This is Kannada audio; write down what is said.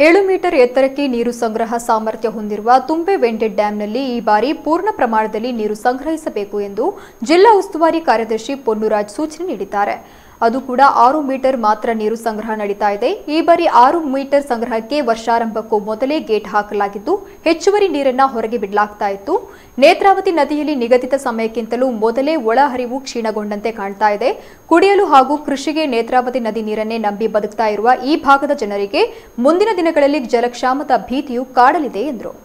ಏಳು ಮೀಟರ್ ಎತ್ತರಕ್ಕೆ ನೀರು ಸಂಗ್ರಹ ಸಾಮರ್ಥ್ಯ ಹೊಂದಿರುವ ತುಂಬೆ ವೆಂಟೆಡ್ ಡ್ಯಾಂನಲ್ಲಿ ಈ ಬಾರಿ ಪೂರ್ಣ ಪ್ರಮಾಣದಲ್ಲಿ ನೀರು ಸಂಗ್ರಹಿಸಬೇಕು ಎಂದು ಜಿಲ್ಲಾ ಉಸ್ತುವಾರಿ ಕಾರ್ಯದರ್ಶಿ ಪೊನ್ನುರಾಜ್ ಸೂಚನೆ ನೀಡಿದ್ದಾರೆ. ಅದು ಕೂಡ ಆರು ಮೀಟರ್ ಮಾತ್ರ ನೀರು ಸಂಗ್ರಹ ನಡೀತಾ ಇದೆ. ಈ ಬಾರಿ ಆರು ಮೀಟರ್ ಸಂಗ್ರಹಕ್ಕೆ ವರ್ಷಾರಂಭಕ್ಕೂ ಮೊದಲೇ ಗೇಟ್ ಹಾಕಲಾಗಿದ್ದು ಹೆಚ್ಚುವರಿ ನೀರನ್ನ ಹೊರಗೆ ಬಿಡಲಾಗ್ತಾ ಇತ್ತು. ನೇತ್ರಾವತಿ ನದಿಯಲ್ಲಿ ನಿಗದಿತ ಸಮಯಕ್ಕಿಂತಲೂ ಮೊದಲೇ ಒಳಹರಿವು ಕ್ಷೀಣಗೊಂಡಂತೆ ಕಾಣ್ತಾ ಇದೆ. ಕುಡಿಯಲು ಹಾಗೂ ಕೃಷಿಗೆ ನೇತ್ರಾವತಿ ನದಿ ನೀರನ್ನೇ ನಂಬಿ ಬದುಕ್ತಾ ಇರುವ ಈ ಭಾಗದ ಜನರಿಗೆ ಮುಂದಿನ ದಿನಗಳಲ್ಲಿ ಜಲಕ್ಷಾಮದ ಭೀತಿಯು ಕಾಡಲಿದೆ ಎಂದರು.